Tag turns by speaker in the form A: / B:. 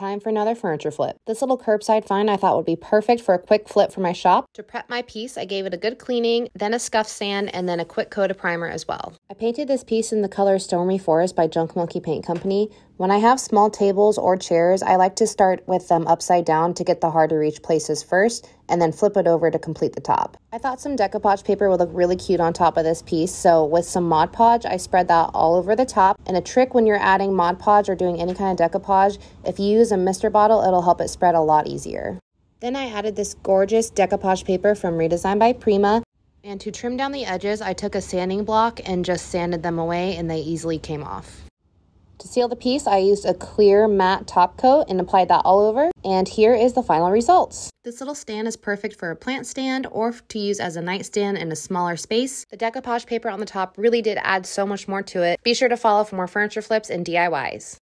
A: Time for another furniture flip. This little curbside find I thought would be perfect for a quick flip for my shop. To prep my piece, I gave it a good cleaning, then a scuff sand, and then a quick coat of primer as well. I painted this piece in the color Stormy Forest by Junk Monkey Paint Company. When I have small tables or chairs, I like to start with them upside down to get the hard to reach places first, and then flip it over to complete the top. I thought some decoupage paper would look really cute on top of this piece, so with some Mod Podge, I spread that all over the top. And a trick when you're adding Mod Podge or doing any kind of decoupage, if you use a mister bottle, it'll help it spread a lot easier. Then I added this gorgeous decoupage paper from Redesign by Prima. And to trim down the edges, I took a sanding block and just sanded them away and they easily came off. To seal the piece, I used a clear matte top coat and applied that all over. And here is the final results. This little stand is perfect for a plant stand or to use as a nightstand in a smaller space. The decoupage paper on the top really did add so much more to it. Be sure to follow for more furniture flips and DIYs.